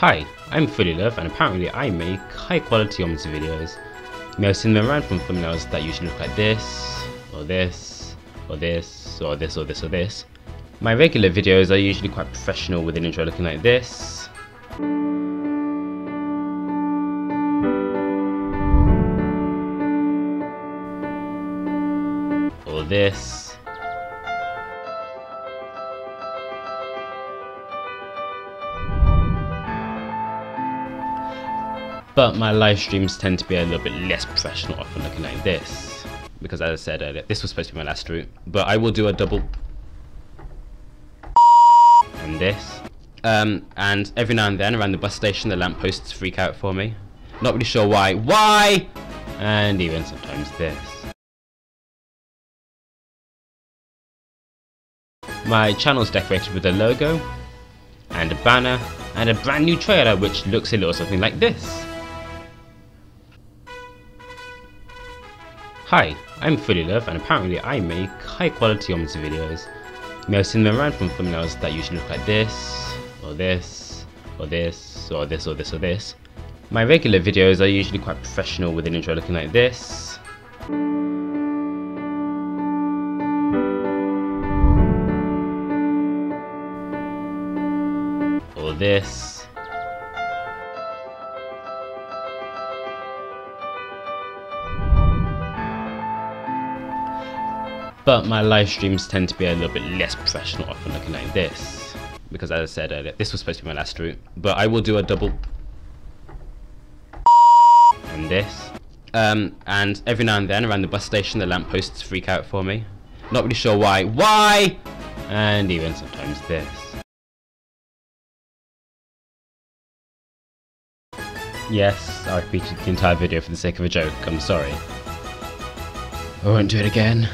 Hi, I'm Fulleylove and apparently I make high quality OMSI videos. You may have seen them around from thumbnails that usually look like this, or this, or this, or this, or this, or this. My regular videos are usually quite professional with an intro looking like this. Or this. But my live streams tend to be a little bit less professional, often looking like this. Because as I said earlier, this was supposed to be my last route. But I will do a double and this. Um, and every now and then around the bus station, the lampposts freak out for me. Not really sure why. Why? And even sometimes this. My channel's decorated with a logo, and a banner, and a brand new trailer which looks a little something like this. Hi, I'm Fulleylove and apparently I make high quality OMSI videos. You may have seen them around from thumbnails that usually look like this, or this, or this, or this, or this, or this. My regular videos are usually quite professional with an intro looking like this. Or this. But my live streams tend to be a little bit less professional, often looking like this. Because as I said earlier, this was supposed to be my last route. But I will do a double and this. Um, and every now and then around the bus station, the lampposts freak out for me. Not really sure why. Why? And even sometimes this. Yes, I repeated the entire video for the sake of a joke, I'm sorry. I won't do it again.